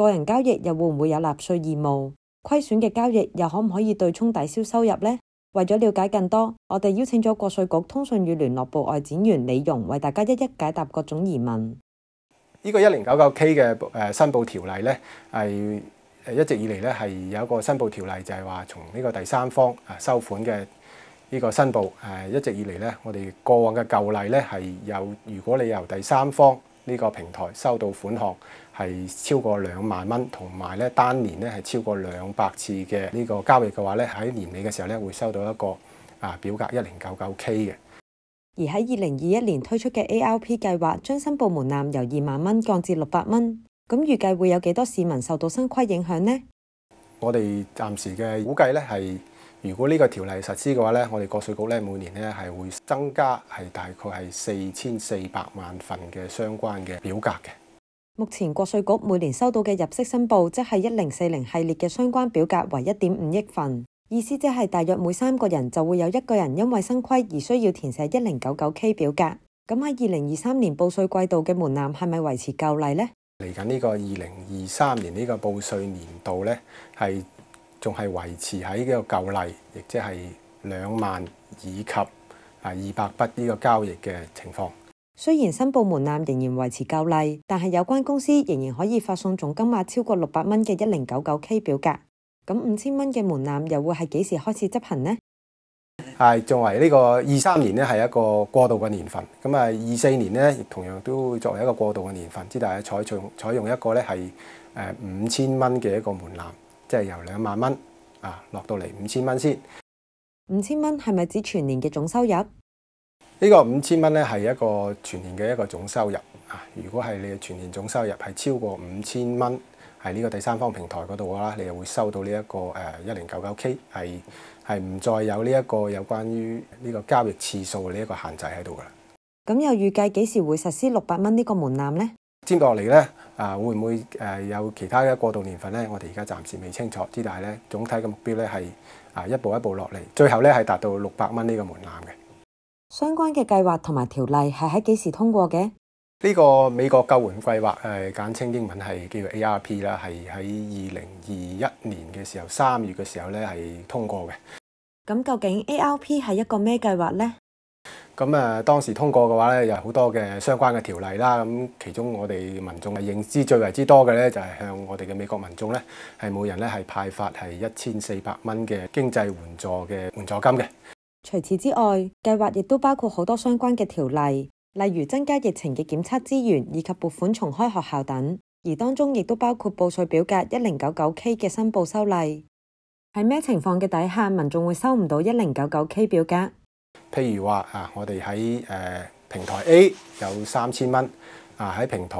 個人交易又會唔會有納稅義務？虧損嘅交易又可唔可以對沖抵消收入呢？為咗了解更多，我哋邀請咗國稅局通訊與聯絡部外展員李蓉為大家一一解答各種疑問。呢個一零九九 K 嘅诶申報條例咧，係誒一直以嚟咧係有一個申報條例，就係話從呢個第三方啊收款嘅呢個申報誒一直以嚟咧，我哋過往嘅舊例咧係有，如果你由第三方呢個平台收到款項係超過兩萬蚊，同埋咧單年咧係超過兩百次嘅呢個交易嘅話咧，喺年尾嘅時候咧會收到一個啊表格一零九九 K 嘅。而喺二零二一年推出嘅 ARP 計劃，將申報門檻由二萬蚊降至六百蚊，咁預計會有幾多市民受到新規影響呢？我哋暫時嘅估計咧係，如果呢個條例實施嘅話咧，我哋國稅局咧每年咧係會增加係大概係四千四百萬份嘅相關嘅表格嘅。目前國稅局每年收到嘅入息申報，即係一零四零系列嘅相關表格為一點五億份。意思即係大約每三個人就會有一個人因為新規而需要填寫一零九九 K 表格。咁喺二零二三年報稅季度嘅門檻係咪維持舊例呢？嚟緊呢個二零二三年呢個報稅年度呢，係仲係維持喺呢個舊例，亦即係兩萬以及啊二百筆呢個交易嘅情況。雖然申報門檻仍然維持舊例，但係有關公司仍然可以發送總金額超過六百蚊嘅一零九九 K 表格。咁五千蚊嘅門檻又會係幾時開始執行呢？係作為呢個二三年咧，係一個過渡嘅年份。咁啊，二四年咧，亦同樣都作為一個過渡嘅年份，之但係採用採用一個咧係誒五千蚊嘅一個門檻，即係由兩萬蚊啊落到嚟五千蚊先。五千蚊係咪指全年嘅總收入？呢個五千蚊咧係一個全年嘅一個總收入啊。如果係你嘅全年總收入係超過五千蚊。喺呢個第三方平台嗰度嘅話，你又會收到呢一個誒一零九九 K，係係唔再有呢一個有關於呢個交易次數呢一個限制喺度噶啦。咁又預計幾時會實施六百蚊呢個門檻呢？接落嚟咧啊，會唔會誒有其他嘅過渡年份咧？我哋而家暫時未清楚，之但係咧總體嘅目標咧係啊一步一步落嚟，最後咧係達到六百蚊呢個門檻嘅。相關嘅計劃同埋條例係喺幾時通過嘅？呢個美國救援計劃誒，簡稱英文係叫做 ARP 啦，係喺二零二一年嘅時候三月嘅時候咧係通過嘅。咁究竟 ARP 係一個咩計劃呢？咁誒當時通過嘅話咧，有好多嘅相關嘅條例啦。咁其中我哋民眾係認知最為之多嘅咧，就係向我哋嘅美國民眾咧，係每人咧係派發係一千四百蚊嘅經濟援助嘅援助金嘅。除此之外，計劃亦都包括好多相關嘅條例。例如增加疫情嘅檢測資源，以及撥款重開學校等，而當中亦都包括報稅表格一零九九 K 嘅申報修例。喺咩情況嘅底下，民眾會收唔到一零九九 K 表格？譬如話啊，我哋喺誒平台 A 有三千蚊，啊喺平台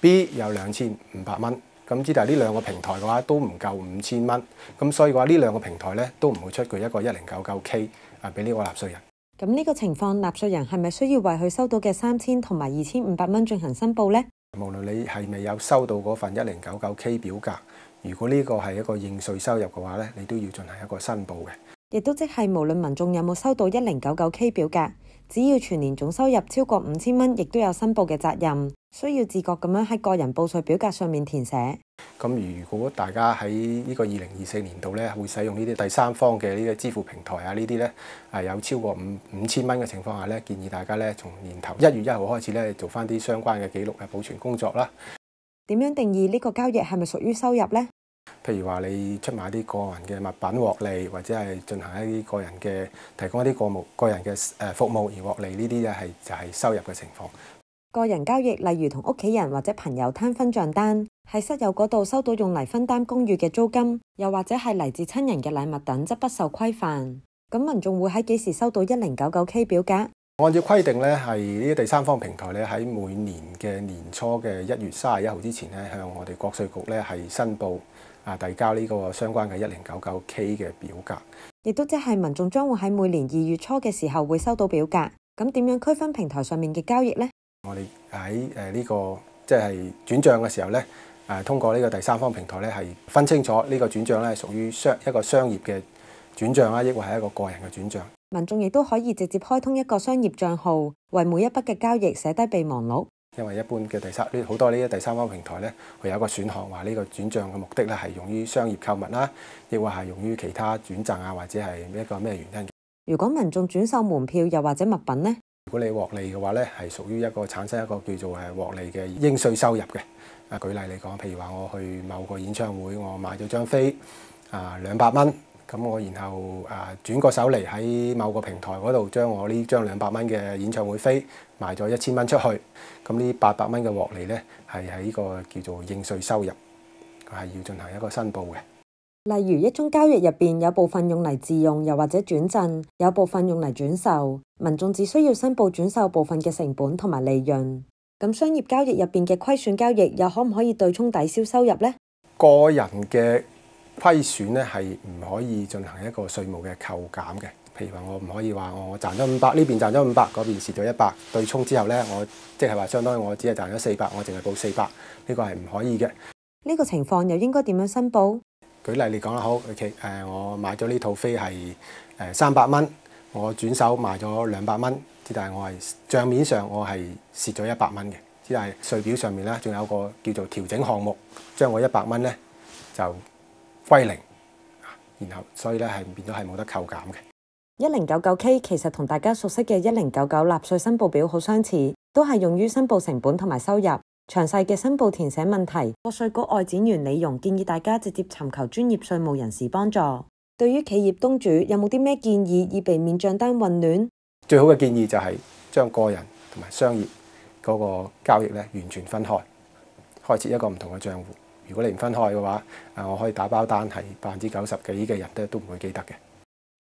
B 有兩千五百蚊，咁之但係呢兩個平台嘅話都唔夠五千蚊，咁所以嘅話呢兩個平台咧都唔會出具一個一零九九 K 啊俾呢個納税人。咁呢個情況，納税人係咪需要為佢收到嘅三千同埋二千五百蚊進行申報呢？無論你係咪有收到嗰份一零九九 K 表格，如果呢個係一個應税收入嘅話咧，你都要進行一個申報嘅。亦都即係無論民眾有冇收到一零九九 K 表格，只要全年总收入超過五千蚊，亦都有申報嘅責任，需要自覺咁樣喺個人報稅表格上面填寫。咁如果大家喺呢個二零二四年度咧，會使用呢啲第三方嘅呢個支付平台啊，呢啲咧係有超過五五千蚊嘅情況下咧，建議大家咧從年頭一月一號開始咧做翻啲相關嘅記錄嘅保存工作啦。點樣定義呢個交易係咪屬於收入呢？譬如話你出賣啲個人嘅物品獲利，或者係進行一啲個人嘅提供一啲個目個人嘅誒服務而獲利，呢啲嘢係就係收入嘅情況。個人交易，例如同屋企人或者朋友攤分帳單，喺室友嗰度收到用嚟分擔公寓嘅租金，又或者係嚟自親人嘅禮物等，則不受規範。咁民眾會喺幾時收到一零九九 K 表格？按照規定咧，係呢啲第三方平台咧喺每年嘅年初嘅一月三十一號之前咧，向我哋國稅局咧係申報啊遞交呢個相關嘅一零九九 K 嘅表格。亦都即係民眾將會喺每年二月初嘅時候會收到表格。咁點樣區分平台上面嘅交易呢？我哋喺誒呢個即係轉帳嘅時候咧，誒通過呢個第三方平台咧係分清楚呢個轉帳咧係屬於商一個商業嘅轉帳啦，抑或係一個個人嘅轉帳。民眾亦都可以直接開通一個商業帳號，為每一筆嘅交易寫低備忘錄。因為一般嘅第三呢好多呢啲第三方平台咧，佢有一個選項話呢個轉帳嘅目的咧係用於商業購物啦，亦或係用於其他轉贈啊，或者係一個咩原因。如果民眾轉售門票又或者物品呢？如果你獲利嘅話咧，係屬於一個產生一個叫做誒獲利嘅應稅收入嘅。啊，舉例嚟講，譬如話我去某個演唱會，我買咗張飛啊兩百蚊。咁我然後誒轉個手嚟喺某個平台嗰度，將我呢張兩百蚊嘅演唱會飛賣咗一千蚊出去。咁呢八百蚊嘅獲利咧，係喺呢個叫做應税收入，係要進行一個申報嘅。例如一宗交易入邊有部分用嚟自用，又或者轉贈，有部分用嚟轉售，民眾只需要申報轉售部分嘅成本同埋利潤。咁商業交易入邊嘅虧損交易，又可唔可以對沖抵消收入呢？個人嘅虧損咧係唔可以進行一個稅務嘅扣減嘅，譬如話我唔可以話我賺咗五百，呢邊賺咗五百，嗰邊蝕咗一百，對沖之後咧，我即係話相當於我只係賺咗四百，我淨係報四百，呢個係唔可以嘅。呢個情況又應該點樣申報？舉例嚟講啦，好，OK，誒，我買咗呢套飛係誒三百蚊，我轉手賣咗兩百蚊，之但係我係帳面上我係蝕咗一百蚊嘅，之但係稅表上面咧仲有個叫做調整項目，將我一百蚊咧就歸零，然後所以咧係變咗係冇得扣減嘅。一零九九 K 其實同大家熟悉嘅一零九九納税申報表好相似，都係用於申報成本同埋收入。詳細嘅申報填寫問題，國税局外展員李容建議大家直接尋求專業稅務人士幫助。對於企業東主，有冇啲咩建議以避免帳單混亂？最好嘅建議就係將個人同埋商業嗰個交易咧完全分開，開設一個唔同嘅帳戶。如果你唔分開嘅話，啊，我可以打包單係百分之九十幾嘅人咧都唔會記得嘅。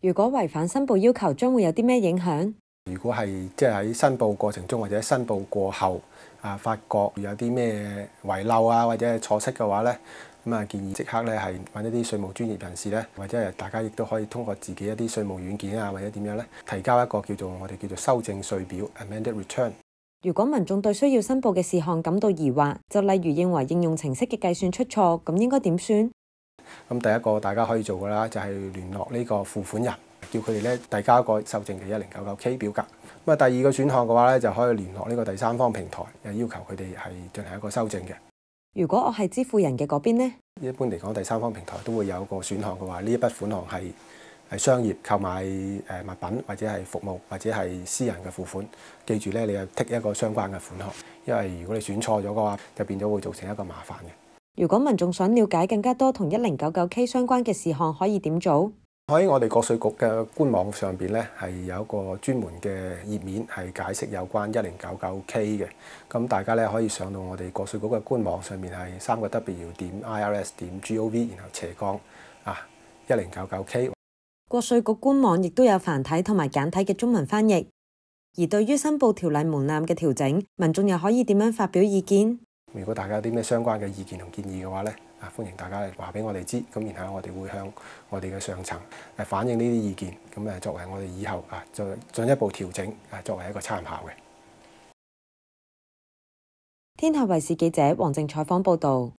如果違反申報要求，將會有啲咩影響？如果係即係喺申報過程中或者申報過後啊，發覺有啲咩遺漏啊或者係錯失嘅話咧，咁啊建議即刻咧係揾一啲稅務專業人士咧，或者係大家亦都可以通過自己一啲稅務軟件啊或者點樣咧，提交一個叫做我哋叫做修正稅表 （amended return）。如果民眾對需要申報嘅事項感到疑惑，就例如認為應用程式嘅計算出錯，咁應該點算？咁第一個大家可以做嘅啦，就係聯絡呢個付款人，叫佢哋咧遞交一個修正嘅一零九九 K 表格。咁啊，第二個選項嘅話咧，就可以聯絡呢個第三方平台，又要求佢哋係進行一個修正嘅。如果我係支付人嘅嗰邊呢？一般嚟講，第三方平台都會有個選項嘅話，呢一筆款項係係商業購買誒物品或者係服務或者係私人嘅付款。記住咧，你又剔一個相關嘅款項，因為如果你選錯咗嘅話，就變咗會造成一個麻煩嘅。如果民眾想了解更加多同一零九九 K 相關嘅事項，可以點做？喺我哋國稅局嘅官網上邊咧，係有一個專門嘅頁面係解釋有關一零九九 K 嘅。咁大家咧可以上到我哋國稅局嘅官網上面係三個 W 點 IRS 點 GOV，然後斜槓啊一零九九 K。國稅局官網亦都有繁體同埋簡體嘅中文翻譯。而對於申報條例門檻嘅調整，民眾又可以點樣發表意見？如果大家有啲咩相關嘅意見同建議嘅話咧，啊歡迎大家嚟話俾我哋知，咁然後我哋會向我哋嘅上層誒反映呢啲意見，咁誒作為我哋以後啊再進一步調整，啊作為一個參考嘅。天下衛視記者黃靜採訪報導。